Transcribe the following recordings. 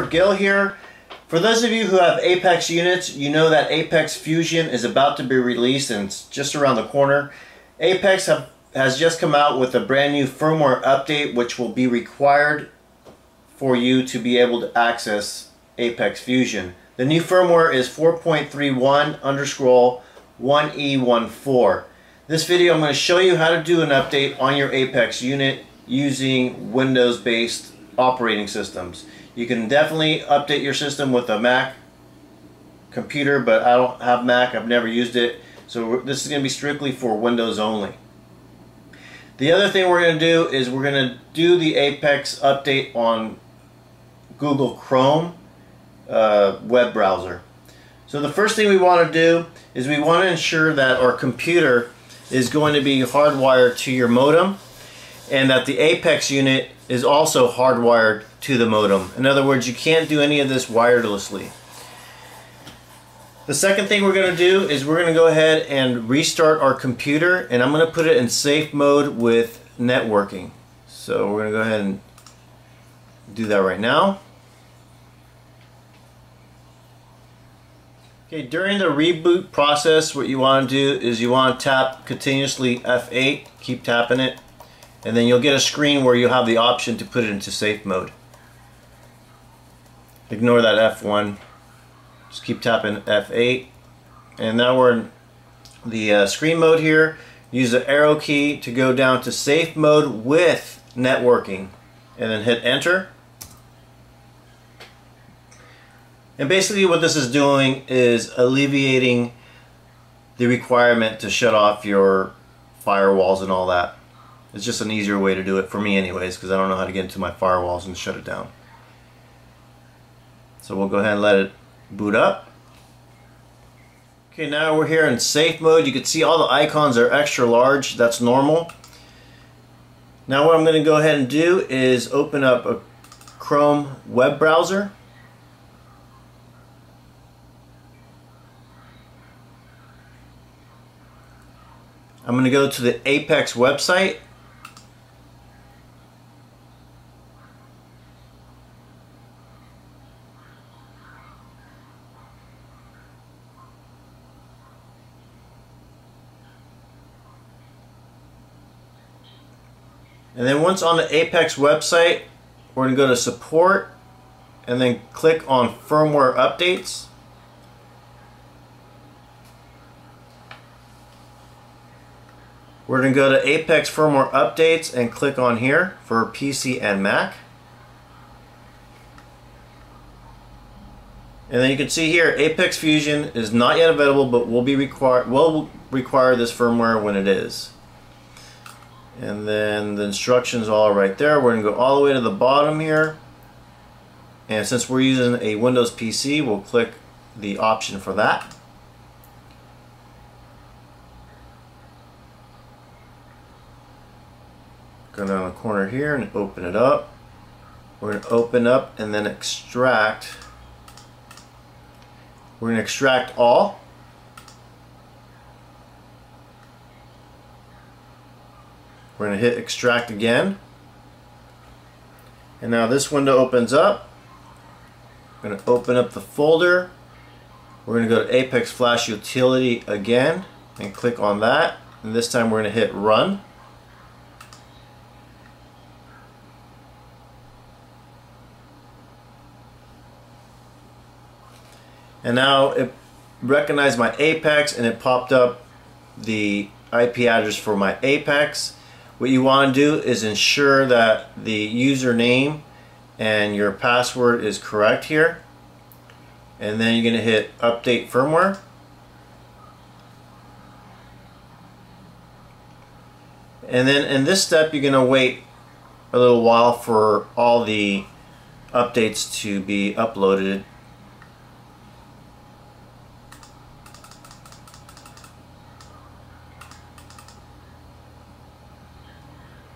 Robert Gill here. For those of you who have Apex units, you know that Apex Fusion is about to be released and it's just around the corner. Apex have, has just come out with a brand new firmware update which will be required for you to be able to access Apex Fusion. The new firmware is 4.31 underscore 1E14. This video I'm going to show you how to do an update on your Apex unit using Windows based operating systems. You can definitely update your system with a Mac computer, but I don't have Mac. I've never used it. So this is going to be strictly for Windows only. The other thing we're going to do is we're going to do the Apex update on Google Chrome uh, web browser. So the first thing we want to do is we want to ensure that our computer is going to be hardwired to your modem and that the Apex unit is also hardwired to the modem. In other words, you can't do any of this wirelessly. The second thing we're going to do is we're going to go ahead and restart our computer and I'm going to put it in safe mode with networking. So we're going to go ahead and do that right now. Okay, during the reboot process, what you want to do is you want to tap continuously F8, keep tapping it, and then you'll get a screen where you'll have the option to put it into safe mode. Ignore that F1, just keep tapping F8, and now we're in the uh, screen mode here. Use the arrow key to go down to safe mode with networking, and then hit enter. And basically what this is doing is alleviating the requirement to shut off your firewalls and all that. It's just an easier way to do it for me anyways because I don't know how to get into my firewalls and shut it down. So we'll go ahead and let it boot up. Okay, now we're here in safe mode. You can see all the icons are extra large. That's normal. Now what I'm going to go ahead and do is open up a Chrome web browser. I'm going to go to the Apex website. And then once on the Apex website, we're going to go to support and then click on firmware updates. We're going to go to Apex Firmware Updates and click on here for PC and Mac. And then you can see here Apex Fusion is not yet available but will be required will require this firmware when it is. And then the instructions all right there. We're to go all the way to the bottom here. And since we're using a Windows PC, we'll click the option for that. go down the corner here and open it up. We're to open up and then extract. We're to extract all. We're going to hit extract again. And now this window opens up. We're going to open up the folder. We're going to go to Apex Flash Utility again and click on that. And this time we're going to hit run. and now it recognized my Apex and it popped up the IP address for my Apex. What you want to do is ensure that the username and your password is correct here. And then you're going to hit update firmware. And then in this step you're going to wait a little while for all the updates to be uploaded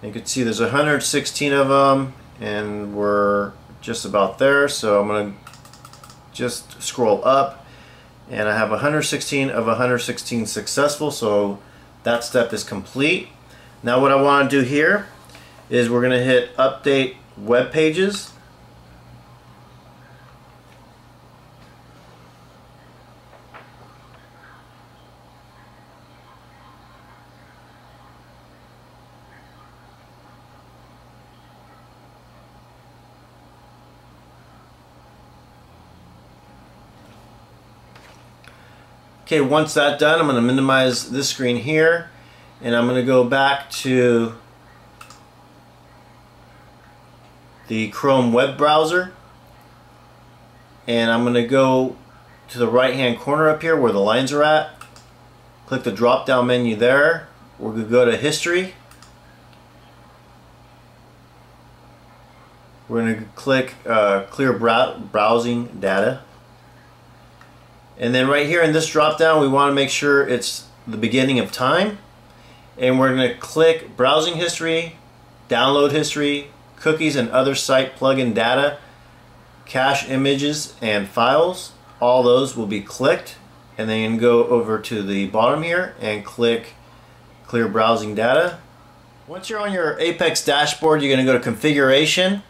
You can see there's 116 of them and we're just about there so I'm going to just scroll up and I have 116 of 116 successful so that step is complete. Now what I want to do here is we're going to hit update web pages Okay, once that's done, I'm going to minimize this screen here and I'm going to go back to the Chrome web browser and I'm going to go to the right hand corner up here where the lines are at. Click the drop down menu there. We're going to go to history. We're going to click uh, clear brow browsing data and then right here in this drop down we want to make sure it's the beginning of time. And we're going to click browsing history download history cookies and other site plugin data cache images and files. All those will be clicked and then go over to the bottom here and click clear browsing data. Once you're on your Apex dashboard you're going to go to configuration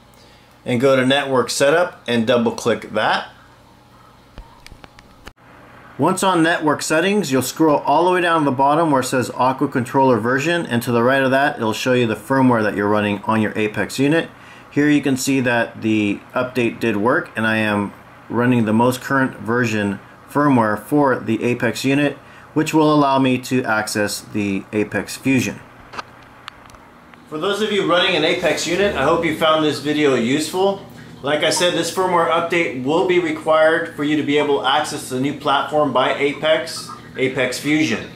and go to network setup and double click that once on network settings, you'll scroll all the way down to the bottom where it says Aqua Controller version, and to the right of that, it'll show you the firmware that you're running on your Apex unit. Here you can see that the update did work, and I am running the most current version firmware for the Apex unit, which will allow me to access the Apex Fusion. For those of you running an Apex unit, I hope you found this video useful. Like I said, this firmware update will be required for you to be able to access the new platform by Apex, Apex Fusion.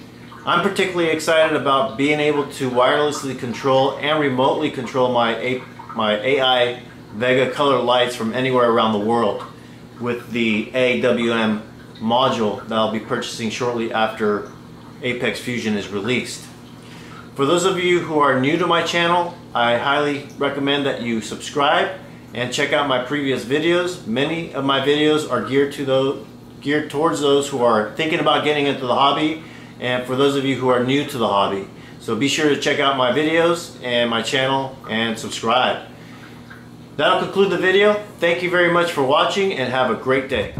I'm particularly excited about being able to wirelessly control and remotely control my, A my AI Vega color lights from anywhere around the world with the AWM module that I'll be purchasing shortly after Apex Fusion is released. For those of you who are new to my channel, I highly recommend that you subscribe and check out my previous videos. Many of my videos are geared to those geared towards those who are thinking about getting into the hobby and for those of you who are new to the hobby. So be sure to check out my videos and my channel and subscribe. That'll conclude the video. Thank you very much for watching and have a great day.